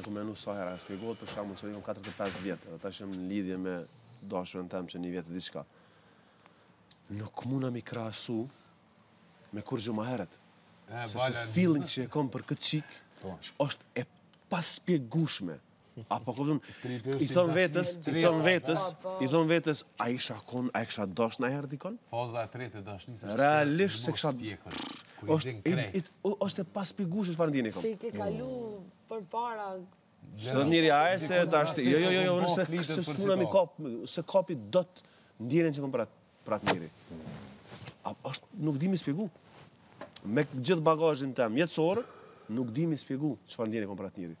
E kom menu sa hera, spjegohet për shkakun se jam 45 vjeç, edhe tash jam në lidhje me të dashurën tem që një vjet diçka. Nuk muna mi krahasu me kurgjo ma herët. Se feeling që e kom për këtë çik po. është e paspjegueshme. Apo kupton? I thon vetes, i thon vetes, i thon vetes, a isha kon, a kisha dasht najherë dikon? Faza e tretë e dashnisë është realisht dashnia e pjekur. Është it, Është e paspjegueshme çfarë ndjenje kom. Se i ke kalu përpara. Dhe njeri, a e sheh, tash është... Jo, jo, jo, jo, unë s'e kisha, s'muna mi kap, s'e kapi dot ndjenjën që kom për atë njeri. A, është, nuk di mi spjegu. Me gjithë bagazhin tem jetësor, nuk di mi spjegu çfarë ndjenje kom për atë njeri.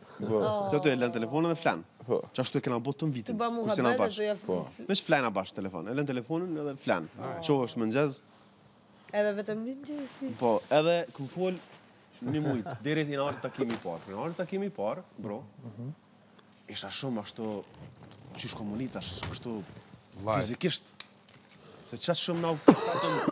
Po. Këto të e lën telefonin dhe flen. Po. Qashtu e kena bo tën vitin. Të ba mu ha bërë dhe ja flu. Po. Veç flejna bashkë n'telefon. E lën telefonin edhe flen. Ah. Çohesh n'mëngjes. Edhe vetëm n'mëngjes. Po, edhe kem fol një muj. Deri sa na erdh takimi i parë. Na erdh takimi i parë, bro. Mhm. Isha shumë ashtu qysh kom hi tash, kështu fizikisht. S'e çajta shumë në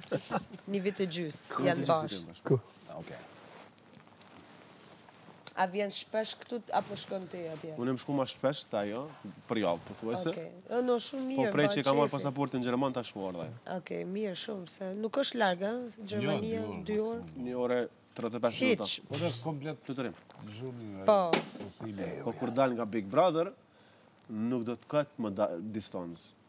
Një vit e gjys, jena bashkë. Ku? Okej. A vjen shpesh këtu apo shkon ti atje? Unë kom shku ma shpesh te ajo, për javë, pothuajse. Oke, shumë mirë, Po prej që ka marrë pasaportën gjermane tash m'ka ardhë. Oke, mirë shumë, se nuk është larg, a? Gjermania, dy orë. Një orë, 35 minuta. Hiq. Pothuaj komplet fluturim. Po. Po kur dal nga Big Brother, nuk do të ketë më distancë.